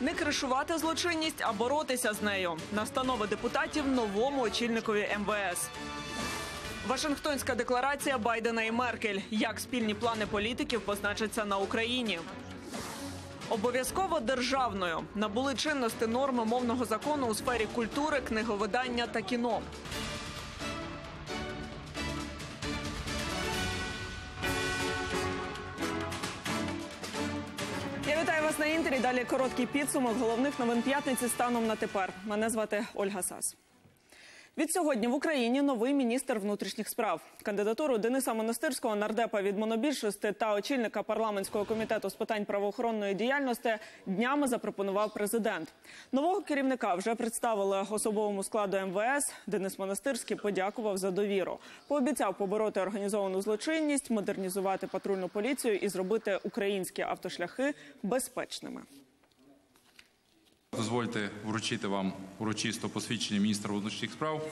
Не кришувати злочинність, а боротися з нею. Настанови депутатів новому очільникові МВС. Вашингтонська декларація Байдена і Меркель. Як спільні плани політиків позначаться на Україні. Обов'язково державною набули чинності норми мовного закону у сфері культури, книговидання та кіно. Вас на інтері. Далі короткий підсумок головних новин п'ятниці станом на тепер. Мене звати Ольга Сас. Від сьогодні в Україні новий міністр внутрішніх справ. Кандидатуру Дениса Монастирського, нардепа від монобільшості та очільника парламентського комітету з питань правоохоронної діяльності днями запропонував президент. Нового керівника вже представили особовому складу МВС. Денис Монастирський подякував за довіру. Пообіцяв побороти організовану злочинність, модернізувати патрульну поліцію і зробити українські автошляхи безпечними. Дозвольте вручити вам урочисто посвідчення міністра внутрішніх справ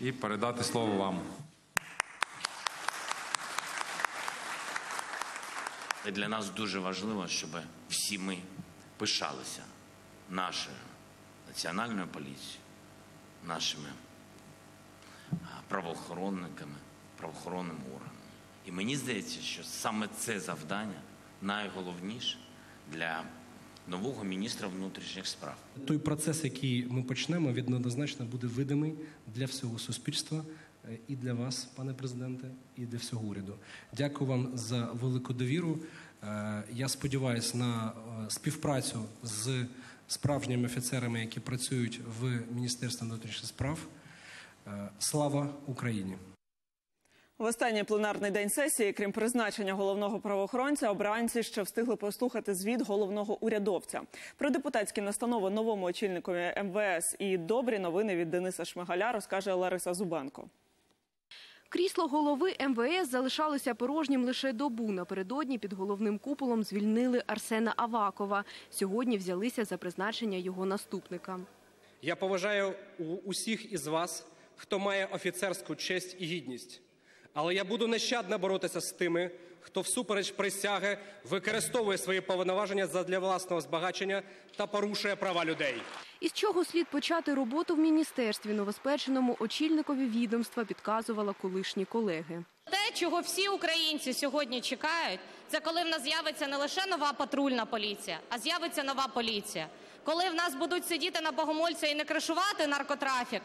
і передати слово вам. Для нас дуже важливо, щоб всі ми пишалися нашою національною поліцією, нашими правоохоронниками, правоохоронними органами. І мені здається, що саме це завдання найголовніше для нового міністра внутрішніх справ. Той процес, який ми почнемо, він однозначно буде видимий для всього суспільства е, і для вас, пане президенте, і для всього уряду. Дякую вам за велику довіру. Е, Я сподіваюся на е, співпрацю з справжніми офіцерами, які працюють в Міністерстві внутрішніх справ. Слава Україні! В останній пленарний день сесії, крім призначення головного правоохоронця, обранці ще встигли послухати звіт головного урядовця про депутатські настанови новому очільникові МВС і добрі новини від Дениса Шмигаля розкаже Лариса Зубенко. Крісло голови МВС залишалося порожнім лише добу. Напередодні під головним куполом звільнили Арсена Авакова. Сьогодні взялися за призначення його наступника. Я поважаю усіх із вас, хто має офіцерську честь і гідність. Але я буду нещадно боротися з тими, хто всупереч присяги використовує свої повноваження задля власного збагачення та порушує права людей. Із чого слід почати роботу в міністерстві новоспеченому очільникові відомства підказувала колишні колеги. Те, чого всі українці сьогодні чекають, це коли в нас з'явиться не лише нова патрульна поліція, а з'явиться нова поліція. Коли в нас будуть сидіти на богомольця і не кришувати наркотрафік,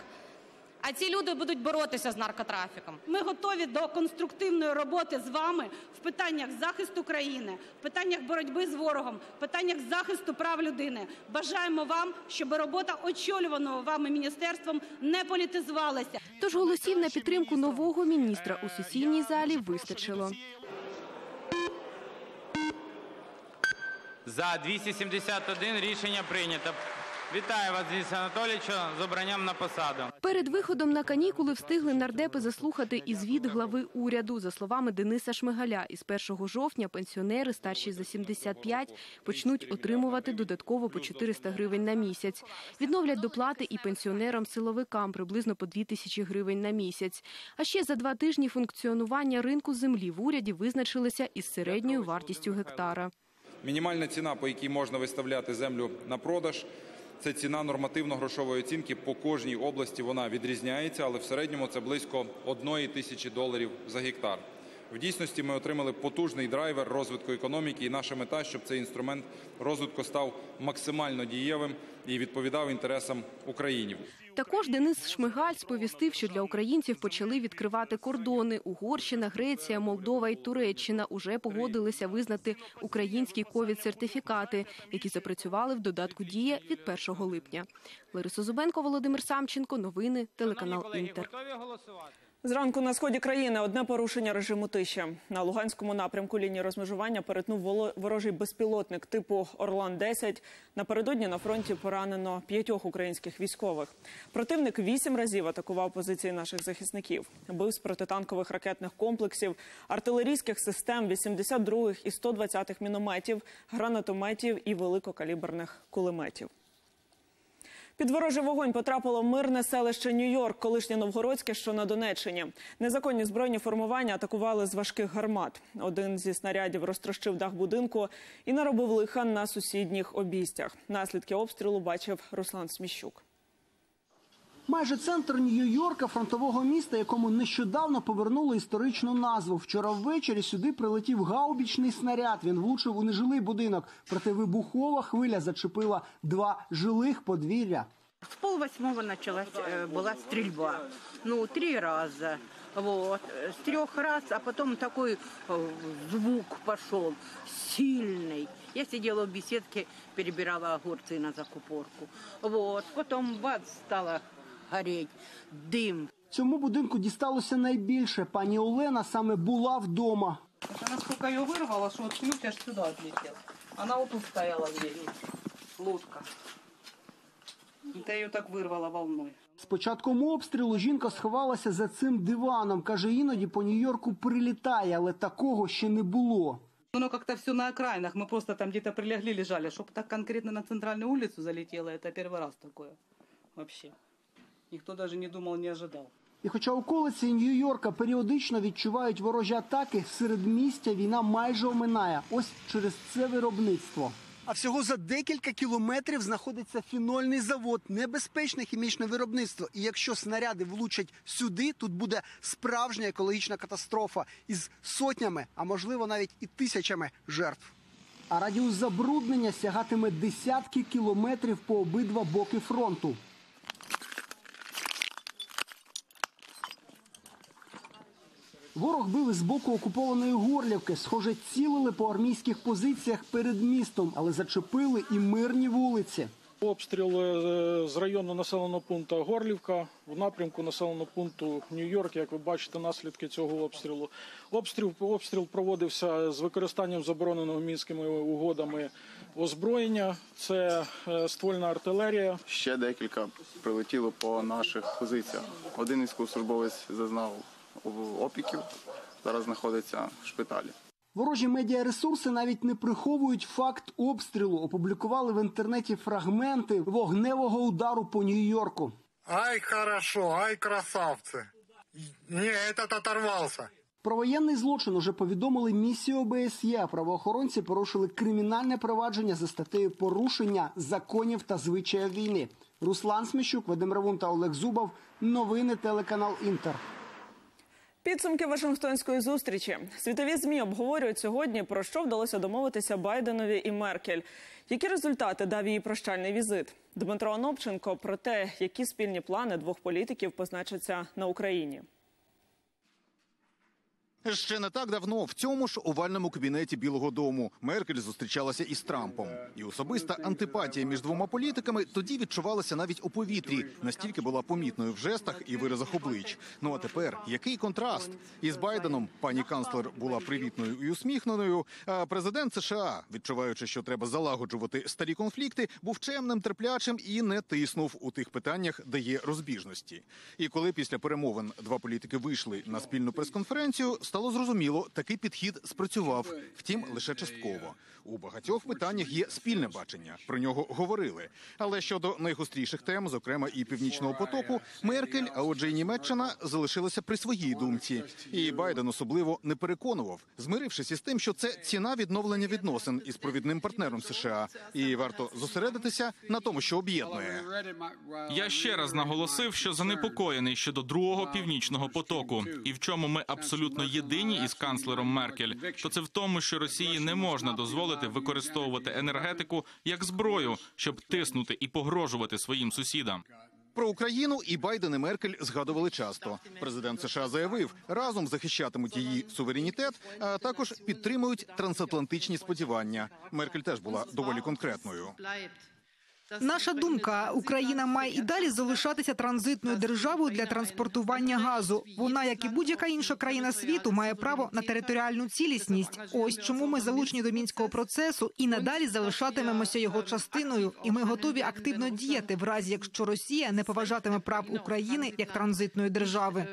а ці люди будуть боротися з наркотрафіком. Ми готові до конструктивної роботи з вами в питаннях захисту країни, в питаннях боротьби з ворогом, в питаннях захисту прав людини. Бажаємо вам, щоб робота очолюваного вами міністерством не політизувалася. Тож голосів на підтримку нового міністра у сесійній залі вистачило. За 271 рішення прийнято. Вітаю вас, Денис Анатолійовичу, з обранням на посаду. Перед виходом на канікули встигли нардепи заслухати і звіт глави уряду. За словами Дениса Шмигаля, із 1 жовтня пенсіонери старші за 75 почнуть отримувати додатково по 400 гривень на місяць. Відновлять доплати і пенсіонерам-силовикам приблизно по 2 тисячі гривень на місяць. А ще за два тижні функціонування ринку землі в уряді визначилися із середньою вартістю гектара. Мінімальна ціна, по якій можна виставляти землю на продаж, це ціна нормативно-грошової оцінки. По кожній області вона відрізняється, але в середньому це близько одної тисячі доларів за гектар. В дійсності ми отримали потужний драйвер розвитку економіки, і наша мета, щоб цей інструмент розвитку став максимально дієвим і відповідав інтересам українців. Також Денис Шмигаль сповістив, що для українців почали відкривати кордони. Угорщина, Греція, Молдова і Туреччина уже погодилися визнати українські ковід-сертифікати, які запрацювали в додатку Дія від 1 липня. Лариса Зубенко, Володимир Самченко. Новини телеканал Інтер. Зранку на сході країни одне порушення режиму тиші. На Луганському напрямку лінії розмежування перетнув ворожий безпілотник типу Орлан-10. Напередодні на фронті поранено п'ятьох українських військових. Противник вісім разів атакував позиції наших захисників. Бив з протитанкових ракетних комплексів, артилерійських систем 82-х і 120-х мінометів, гранатометів і великокаліберних кулеметів. Під ворожий вогонь потрапило мирне селище Нью-Йорк, колишнє Новгородське, що на Донеччині. Незаконні збройні формування атакували з важких гармат. Один зі снарядів розтрощив дах будинку і наробив лиха на сусідніх обійстях. Наслідки обстрілу бачив Руслан Сміщук. Майже центр Нью-Йорка, фронтового міста, якому нещодавно повернули історичну назву. Вчора ввечері сюди прилетів гаубічний снаряд. Він влучив у нежилий будинок. Проте вибухова хвиля зачепила два жилих подвір'я. С полвосьмого началась, э, была стрельба. Ну, три раза. Вот. э, С трех раз, а потом такой э, звук пошел сильный. Я сидела в беседке, перебирала огурцы на закупорку. Вот. Потом бац, стало гореть. Дым. Цьому будинку дісталося найбільше. Пані Олена саме була вдома. Насколько ее вырвало, что вот ключ аж сюда отлетел. Она вот тут стояла здесь, лодка. Это ее так вырвало волной. З початком обстрілу жінка сховалася за цим диваном. Каже, іноді по Нью-Йорку прилітає, але такого ще не було. Ну, как-то все на окраинах. Мы просто там где-то прилегли, лежали. Чтобы так конкретно на центральную улицу залетело, это первый раз такое. Вообще. Никто даже не думал, не ожидал. І хоча околиці Нью-Йорка періодично відчувають ворожі атаки, серед містя війна майже оминає. Ось через це виробництво. А всього за декілька кілометрів знаходиться фінольний завод, небезпечне хімічне виробництво. І якщо снаряди влучать сюди, тут буде справжня екологічна катастрофа із сотнями, а можливо навіть і тисячами жертв. А радіус забруднення сягатиме десятки кілометрів по обидва боки фронту. Ворог бив із боку окупованої Горлівки. Схоже, цілили по армійських позиціях перед містом, але зачепили і мирні вулиці. Обстріл е, з району населеного пункту Горлівка в напрямку населеного пункту Нью-Йорк. Як ви бачите, наслідки цього обстрілу. Обстріл обстріл проводився з використанням забороненого мінськими угодами озброєння. Це е, ствольна артилерія. Ще декілька прилетіло по наших позиціях. Один військовослужбовець зазнав опіків, зараз знаходиться в шпиталі. Ворожі медіаресурси навіть не приховують факт обстрілу. Опублікували в інтернеті фрагменти вогневого удару по Нью-Йорку. Ай, хорошо, ай, красавцы. Не, этот оторвался. Про воєнний злочин уже повідомили місію ОБСЄ. Правоохоронці порушили кримінальне провадження за статтею порушення законів та звичаїв війни. Руслан Сміщук, Вадим Равун та Олег Зубов. Новини телеканал Інтер. Підсумки Вашингтонської зустрічі. Світові змі обговорюють сьогодні, про що вдалося домовитися Байденові і Меркель. Які результати дав її прощальний візит? Дмитро Онопченко про те, які спільні плани двох політиків позначаться на Україні. Ще не так давно в цьому ж овальному кабінеті Білого Дому Меркель зустрічалася із Трампом, і особиста антипатія між двома політиками тоді відчувалася навіть у повітрі, настільки була помітною в жестах і виразах облич. Ну а тепер який контраст із Байденом пані канцлер була привітною і усміхненою. А президент США, відчуваючи, що треба залагоджувати старі конфлікти, був чемним, терплячим і не тиснув у тих питаннях, де є розбіжності. І коли після перемовин два політики вийшли на спільну прес-конференцію, стало зрозуміло, такий підхід спрацював, втім лише частково. У багатьох питаннях є спільне бачення. Про нього говорили. Але щодо найгостріших тем, зокрема і північного потоку, Меркель, а отже, і Німеччина залишилися при своїй думці. І Байден особливо не переконував, змирившись із тим, що це ціна відновлення відносин із провідним партнером США, і варто зосередитися на тому, що об'єднує. Я ще раз наголосив, що занепокоєний щодо другого північного потоку, і в чому ми абсолютно єдині із канцлером Меркель, то це в тому, що Росії не можна дозволити використовувати енергетику як зброю, щоб тиснути і погрожувати своїм сусідам. Про Україну і Байден і Меркель згадували часто. Президент США заявив, разом захищатимуть її суверенітет, а також підтримують трансатлантичні сподівання. Меркель теж була доволі конкретною. Наша думка: Україна має і далі залишатися транзитною державою для транспортування газу. Вона, як і будь-яка інша країна світу, має право на територіальну цілісність. Ось чому ми залучені до мінського процесу і надалі залишатимемося його частиною. І ми готові активно діяти в разі, якщо Росія не поважатиме прав України як транзитної держави.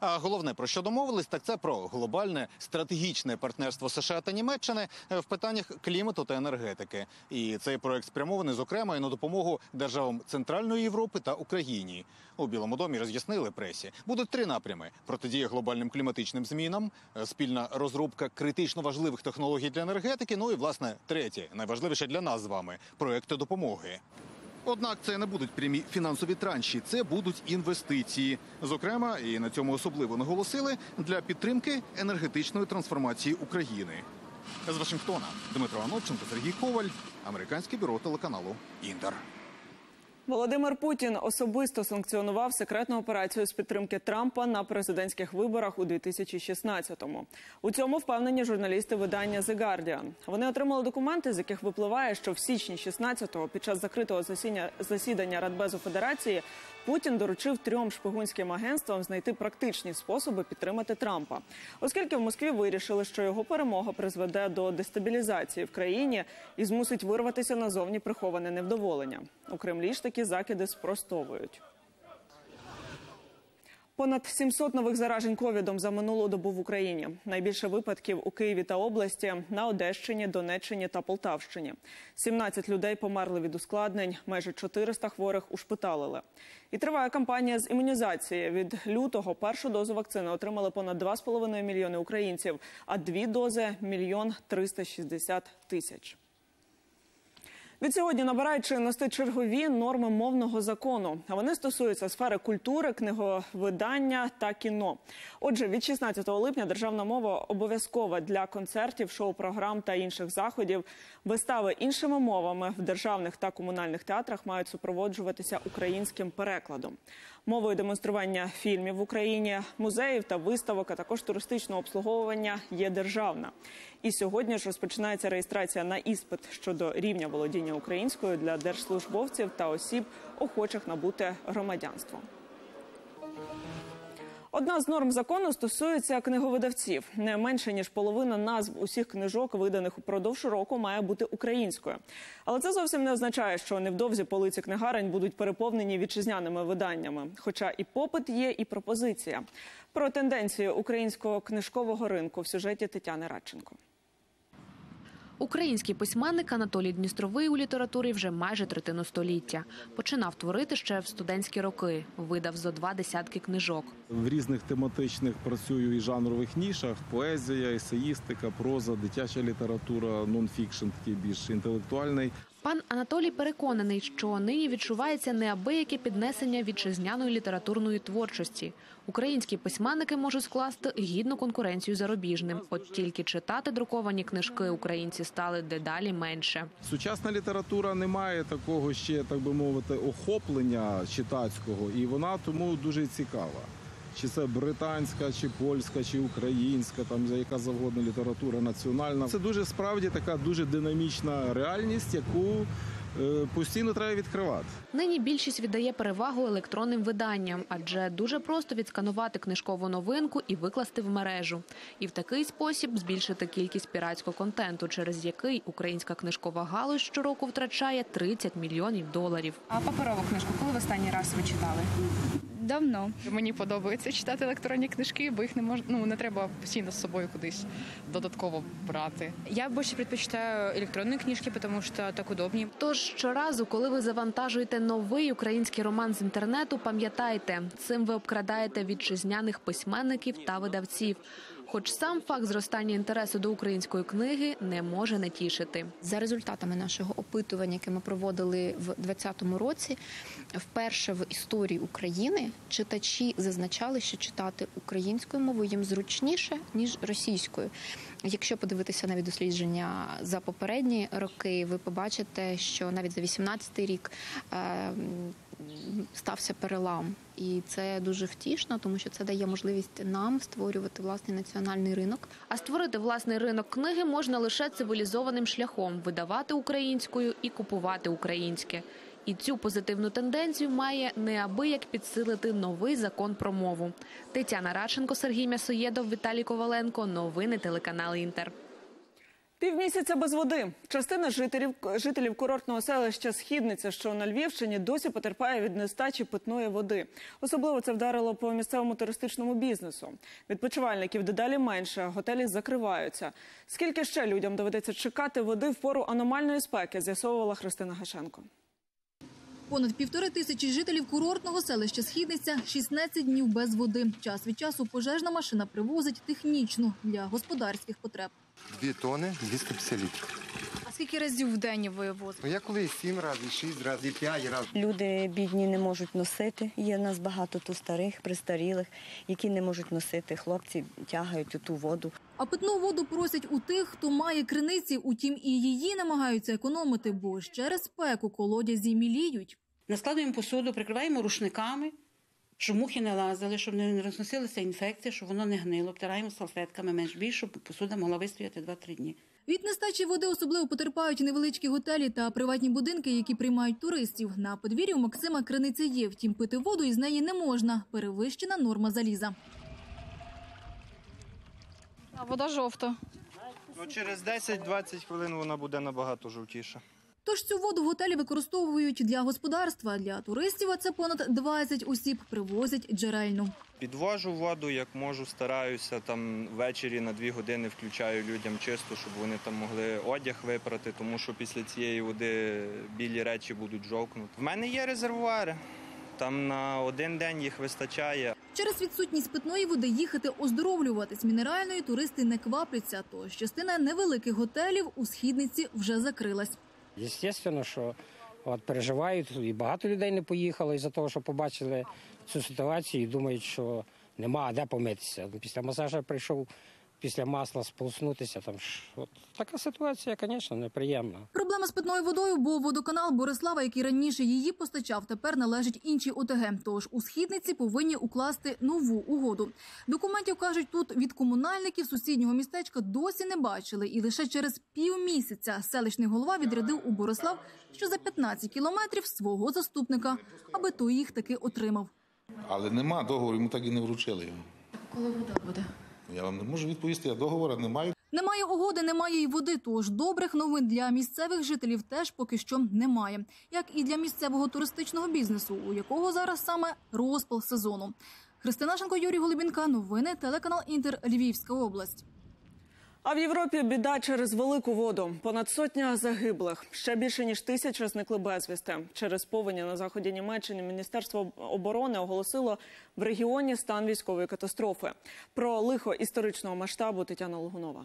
А головне про що домовились, так це про глобальне стратегічне партнерство США та Німеччини е, в питаннях клімату та енергетики. І цей проект спрямований зокрема і на допомогу державам Центральної Європи та Україні. У Білому домі роз'яснили пресі. Будуть три напрями: протидія глобальним кліматичним змінам, е, спільна розробка критично важливих технологій для енергетики. Ну і власне третє, найважливіше для нас з вами проекти допомоги. Однак це не будуть прямі фінансові транші, це будуть інвестиції. Зокрема, і на цьому особливо наголосили для підтримки енергетичної трансформації України. З Вашингтона Дмитро Ановченко, Сергій Коваль, американське бюро телеканалу Інтер. Володимир Путін особисто санкціонував секретну операцію з підтримки Трампа на президентських виборах у 2016-му. У цьому впевнені журналісти видання The Guardian. Вони отримали документи, з яких випливає, що в січні 16-го під час закритого засідання, Радбезу Федерації Путін доручив трьом шпигунським агентствам знайти практичні способи підтримати Трампа, оскільки в Москві вирішили, що його перемога призведе до дестабілізації в країні і змусить вирватися назовні приховане невдоволення. У Кремлі ж такі закиди спростовують. Понад 700 нових заражень ковідом за минулу добу в Україні. Найбільше випадків у Києві та області, на Одещині, Донеччині та Полтавщині. 17 людей померли від ускладнень, майже 400 хворих ушпиталили. І триває кампанія з імунізації. Від лютого першу дозу вакцини отримали понад 2,5 мільйони українців, а дві дози – мільйон 360 тисяч. Відсьогодні набирають чинності чергові норми мовного закону. А вони стосуються сфери культури, книговидання та кіно. Отже, від 16 липня державна мова обов'язкова для концертів, шоу-програм та інших заходів. Вистави іншими мовами в державних та комунальних театрах мають супроводжуватися українським перекладом. Мовою демонстрування фільмів в Україні, музеїв та виставок, а також туристичного обслуговування є державна. І сьогодні ж розпочинається реєстрація на іспит щодо рівня володіння українською для держслужбовців та осіб, охочих набути громадянство. Одна з норм закону стосується книговидавців. Не менше ніж половина назв усіх книжок, виданих упродовж року, має бути українською. Але це зовсім не означає, що невдовзі полиці книгарень будуть переповнені вітчизняними виданнями. Хоча і попит є, і пропозиція. Про тенденцію українського книжкового ринку в сюжеті Тетяни Радченко. Український письменник Анатолій Дністровий у літературі вже майже третину століття. Починав творити ще в студентські роки. Видав зо два десятки книжок. В різних тематичних працюю і жанрових нішах: поезія, есеїстика, проза, дитяча література, нонфікшн, такий більш інтелектуальний. Пан Анатолій переконаний, що нині відчувається неабияке піднесення вітчизняної літературної творчості. Українські письменники можуть скласти гідну конкуренцію зарубіжним. От тільки читати друковані книжки українці стали дедалі менше. Сучасна література не має такого ще, так би мовити, охоплення читацького, і вона тому дуже цікава. Чи це британська, чи польська, чи українська, там за яка завгодно література національна. Це дуже справді така дуже динамічна реальність, яку е, постійно треба відкривати. Нині більшість віддає перевагу електронним виданням, адже дуже просто відсканувати книжкову новинку і викласти в мережу. І в такий спосіб збільшити кількість піратського контенту, через який українська книжкова галузь щороку втрачає 30 мільйонів доларів. А паперову книжку коли в останній раз ви читали? Давно мені подобається читати електронні книжки, бо їх не можна ну, не треба постійно з собою кудись додатково брати. Я більше предпочитаю електронні книжки, тому що так удобні. Тож щоразу, коли ви завантажуєте новий український роман з інтернету, пам'ятайте, цим ви обкрадаєте вітчизняних письменників та видавців. Хоч сам факт зростання інтересу до української книги не може не тішити. За результатами нашого опитування, яке ми проводили в 2020 році, вперше в історії України читачі зазначали, що читати українською мовою їм зручніше ніж російською. Якщо подивитися навіть дослідження за попередні роки, ви побачите, що навіть за 18 рік е, стався перелам, і це дуже втішно, тому що це дає можливість нам створювати власний національний ринок. А створити власний ринок книги можна лише цивілізованим шляхом видавати українською і купувати українське. І цю позитивну тенденцію має неабияк підсилити новий закон про мову. Тетяна Радченко, Сергій М'ясоєдов, Віталій Коваленко. Новини телеканал Інтер. Півмісяця без води. Частина жителів, жителів курортного селища Східниця, що на Львівщині, досі потерпає від нестачі питної води. Особливо це вдарило по місцевому туристичному бізнесу. Відпочивальників дедалі менше, готелі закриваються. Скільки ще людям доведеться чекати води в пору аномальної спеки, з'ясовувала Христина Гашенко. Понад півтори тисячі жителів курортного селища Східниця 16 днів без води. Час від часу пожежна машина привозить технічну для господарських потреб. Дві тони 250 літрів. А скільки разів в день ви возите? Ну, я коли сім разів, шість разів, п'ять разів. Люди бідні не можуть носити. Є в нас багато тут старих, престарілих, які не можуть носити. Хлопці тягають у ту воду. А питну воду просять у тих, хто має криниці, утім і її намагаються економити, бо через спеку колодязі міліють. Наскладуємо посуду, прикриваємо рушниками, щоб мухи не лазили, щоб не розносилася інфекція, щоб воно не гнило. Обтираємо салфетками менш більше, щоб посуда могла вистояти 2-3 дні. Від нестачі води особливо потерпають невеличкі готелі та приватні будинки, які приймають туристів. На подвір'ї Максима криниця є, втім пити воду із неї не можна. Перевищена норма заліза. А вода жовта. Ну, через 10-20 хвилин вона буде набагато жовтіша. Тож цю воду в готелі використовують для господарства. Для туристів, а це понад 20 осіб, привозять джерельну. Підвожу воду, як можу, стараюся там ввечері на 2 години включаю людям чисто, щоб вони там могли одяг випрати, тому що після цієї води білі речі будуть жовкнути. В мене є резервуари. Там на один день їх вистачає. Через відсутність питної води їхати оздоровлюватись мінеральної туристи не квапляться. Тож частина невеликих готелів у східниці вже закрилась. Звісно, що от переживають, і багато людей не поїхало із-за того, що побачили цю ситуацію і думають, що нема де помитися. Після масажа прийшов після масла сполоснутися. Там ж от така ситуація, звісно, неприємна. Проблема з питною водою, бо водоканал Борислава, який раніше її постачав, тепер належить іншій ОТГ. Тож у східниці повинні укласти нову угоду. Документів кажуть, тут від комунальників сусіднього містечка досі не бачили, і лише через півмісяця селищний голова відрядив у Борислав, що за 15 кілометрів свого заступника, аби той їх таки отримав. Але нема договору, йому так і не вручили його. Коли вода буде? Я вам не можу відповісти, я договора не маю. Немає угоди, немає й води. Тож добрих новин для місцевих жителів теж поки що немає, як і для місцевого туристичного бізнесу, у якого зараз саме розпал сезону. Христина Шенко, Юрій Голубінка. Новини телеканал Інтер Львівська область. А в Європі біда через велику воду. Понад сотня загиблих. Ще більше ніж тисяча зникли безвісти. Через повені на заході Німеччини Міністерство оборони оголосило в регіоні стан військової катастрофи. Про лихо історичного масштабу Тетяна Логунова.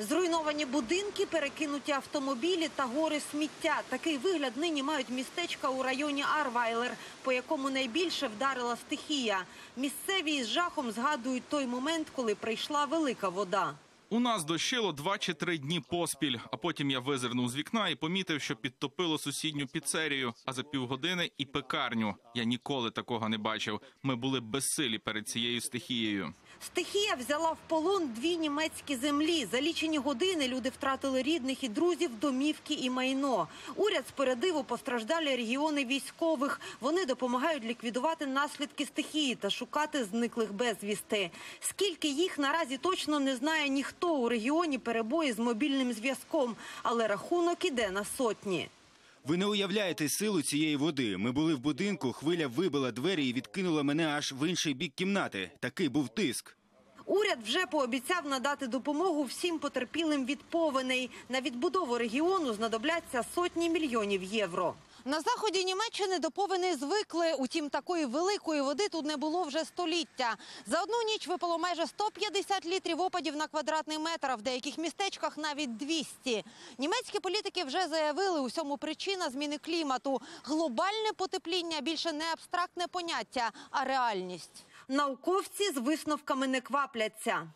Зруйновані будинки, перекинуті автомобілі та гори сміття. Такий вигляд нині мають містечка у районі Арвайлер, по якому найбільше вдарила стихія. Місцеві із жахом згадують той момент, коли прийшла велика вода. У нас дощило два чи три дні поспіль, а потім я визирнув з вікна і помітив, що підтопило сусідню піцерію, а за півгодини і пекарню. Я ніколи такого не бачив. Ми були безсилі перед цією стихією. Стихія взяла в полон дві німецькі землі. За лічені години люди втратили рідних і друзів, домівки і майно. Уряд спорядив у постраждалі регіони військових. Вони допомагають ліквідувати наслідки стихії та шукати зниклих безвісти. Скільки їх наразі точно не знає ніхто у регіоні перебої з мобільним зв'язком, але рахунок іде на сотні. Ви не уявляєте силу цієї води. Ми були в будинку, хвиля вибила двері і відкинула мене аж в інший бік кімнати. Такий був тиск. Уряд вже пообіцяв надати допомогу всім потерпілим від повеней. На відбудову регіону знадобляться сотні мільйонів євро. На заході Німеччини до повеней звикли. Утім, такої великої води тут не було вже століття. За одну ніч випало майже 150 літрів опадів на квадратний метр, а в деяких містечках навіть 200. Німецькі політики вже заявили, усьому причина зміни клімату. Глобальне потепління більше не абстрактне поняття, а реальність. Науковці з висновками не квапляться.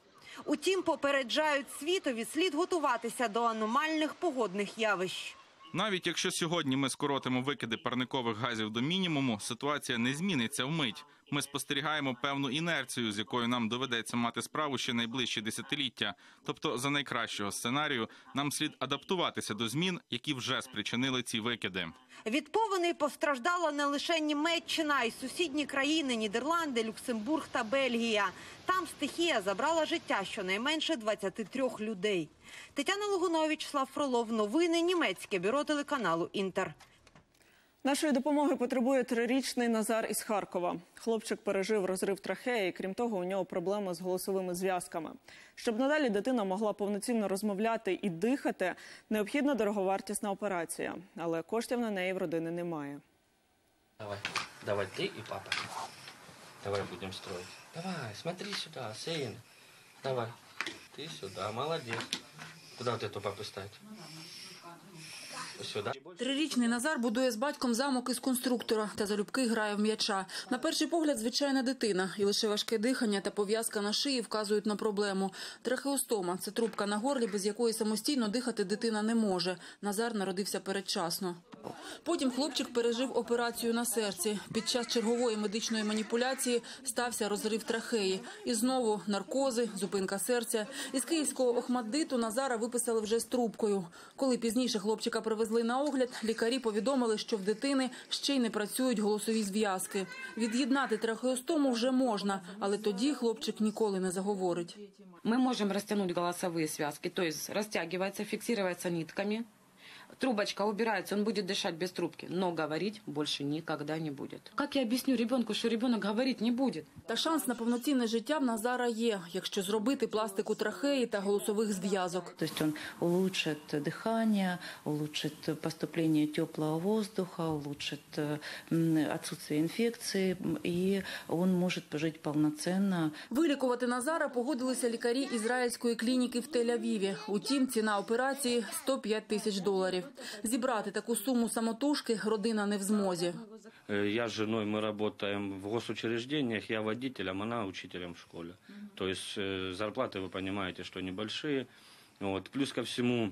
Утім, попереджають світові слід готуватися до аномальних погодних явищ. Навіть якщо сьогодні ми скоротимо викиди парникових газів до мінімуму, ситуація не зміниться вмить. Ми спостерігаємо певну інерцію, з якою нам доведеться мати справу ще найближчі десятиліття. Тобто, за найкращого сценарію, нам слід адаптуватися до змін, які вже спричинили ці викиди. Від повеней постраждала не лише Німеччина, й сусідні країни Нідерланди, Люксембург та Бельгія. Там стихія забрала життя щонайменше 23 людей. Тетяна Логунович, Слав Фролов. Новини німецьке бюро телеканалу Інтер. Нашої допомоги потребує трирічний Назар із Харкова. Хлопчик пережив розрив трахеї. Крім того, у нього проблеми з голосовими зв'язками. Щоб надалі дитина могла повноцінно розмовляти і дихати, необхідна дороговартісна операція, але коштів на неї в родини немає. Давай, давай ты и папа. Давай будем строить. Давай, смотри сюда, сын. Давай. Ты сюда, молодец. Куда вот эту папу Сюда. Трирічний Назар будує з батьком замок із конструктора та залюбки грає в м'яча. На перший погляд, звичайна дитина, і лише важке дихання та пов'язка на шиї вказують на проблему. Трахеостома – це трубка на горлі, без якої самостійно дихати дитина не може. Назар народився передчасно. Потім хлопчик пережив операцію на серці. Під час чергової медичної маніпуляції стався розрив трахеї. І знову наркози, зупинка серця. Із київського Охмаддиту Назара виписали вже з трубкою. Коли пізніше хлопчика привезли на огляд, лікарі повідомили, що в дитини ще й не працюють голосові зв'язки. Від'єднати трахеостому вже можна, але тоді хлопчик ніколи не заговорить. Ми можемо розтягнути голосові зв'язки, тобто розтягується, фіксується нитками Трубочка убирается, он будет дышать без трубки, но говорить больше никогда не будет. Как я объясню ребенку, что ребенок говорить не будет? Та шанс на повноцінне життя в Назара є, якщо зробити пластику трахеї та голосових зв'язок. То есть он улучшит дыхание, улучшит поступление теплого воздуха, улучшит э, м, отсутствие инфекции, м, и он может жить полноценно. Вилікувати Назара погодилися лікарі ізраїльської клініки в Тель-Авіві. Утім, ціна операції 105 тисяч доларів. Зібрати таку суму самотужки родина не в змозі. Э, Я с женой, мы работаем в госучреждениях, я водителем, она учителем в школе. То есть э, зарплаты, вы понимаете, что небольшие. Вот. Плюс ко всему,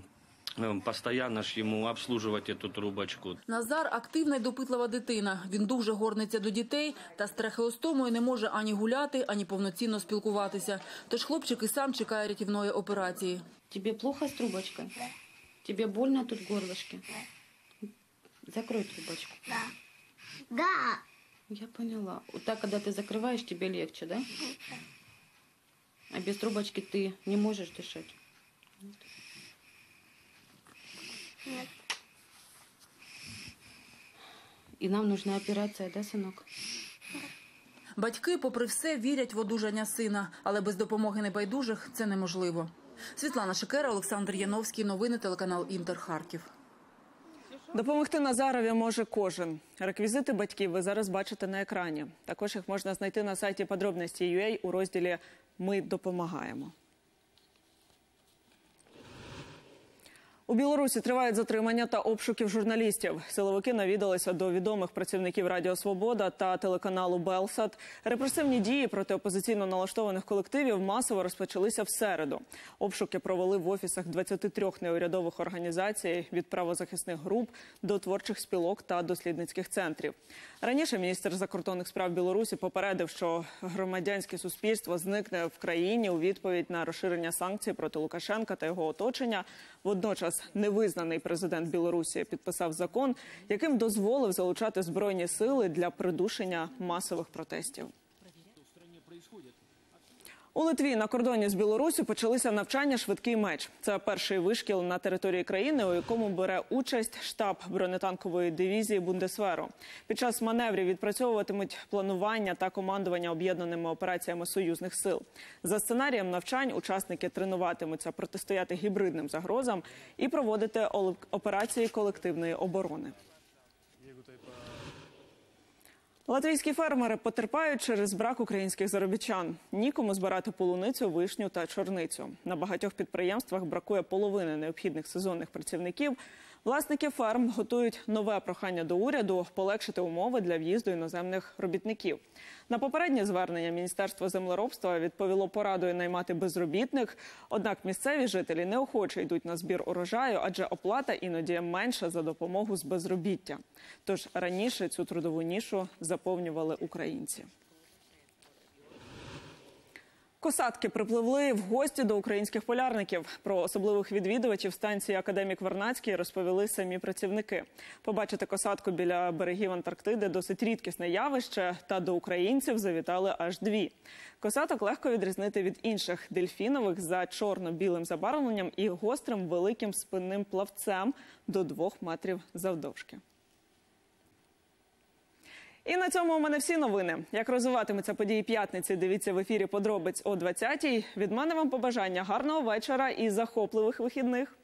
э, постоянно ж ему обслуживать эту трубочку. Назар активна й допитлива дитина. Він дуже горниться до дітей та з трахеостомою не може ані гуляти, ані повноцінно спілкуватися. Тож хлопчик і сам чекає рятівної операції. Тебе плохо с трубочкой? Тебе больно тут в горлышке? Закрой трубочку. Да. Да. Я поняла. Вот так, когда ты закрываешь, тебе легче, да? А без трубочки ты не можешь дышать? Нет. И нам нужна операция, да, сынок? Батьки, попри все, вірять в одужання сина, але без допомоги небайдужих це неможливо. Світлана Шикера, Олександр Яновський. Новини телеканал Інтер Харків. Допомогти Назарові може кожен. Реквізити батьків ви зараз бачите на екрані. Також їх можна знайти на сайті подробності.ua у розділі Ми допомагаємо. У Білорусі тривають затримання та обшуків журналістів. Силовики навідалися до відомих працівників Радіо Свобода та телеканалу Белсат. Репресивні дії проти опозиційно налаштованих колективів масово розпочалися в середу. Обшуки провели в офісах 23 неурядових організацій від правозахисних груп до творчих спілок та дослідницьких центрів. Раніше міністр закордонних справ Білорусі попередив, що громадянське суспільство зникне в країні у відповідь на розширення санкцій проти Лукашенка та його оточення. Водночас невизнаний президент Білорусі підписав закон, яким дозволив залучати збройні сили для придушення масових протестів. У Литві на кордоні з Білорусі почалися навчання швидкий меч. Це перший вишкіл на території країни, у якому бере участь штаб бронетанкової дивізії Бундесверу. Під час маневрів відпрацьовуватимуть планування та командування об'єднаними операціями союзних сил. За сценарієм навчань учасники тренуватимуться протистояти гібридним загрозам і проводити операції колективної оборони. Латвійські фермери потерпають через брак українських заробітчан. Нікому збирати полуницю, вишню та чорницю. На багатьох підприємствах бракує половини необхідних сезонних працівників. Власники ферм готують нове прохання до уряду полегшити умови для в'їзду іноземних робітників. На попереднє звернення Міністерство землеробства відповіло порадою наймати безробітних. Однак місцеві жителі неохоче йдуть на збір урожаю, адже оплата іноді менша за допомогу з безробіття. Тож раніше цю трудову нішу заповнювали українці. Косатки припливли в гості до українських полярників. Про особливих відвідувачів станції Академік Вернацький розповіли самі працівники. Побачити косатку біля берегів Антарктиди досить рідкісне явище. Та до українців завітали аж дві. Косаток легко відрізнити від інших дельфінових за чорно-білим забарвленням і гострим великим спинним плавцем до двох метрів завдовжки. І на цьому у мене всі новини. Як розвиватимуться події п'ятниці? Дивіться в ефірі подробиць о 20-й. Від мене вам побажання гарного вечора і захопливих вихідних.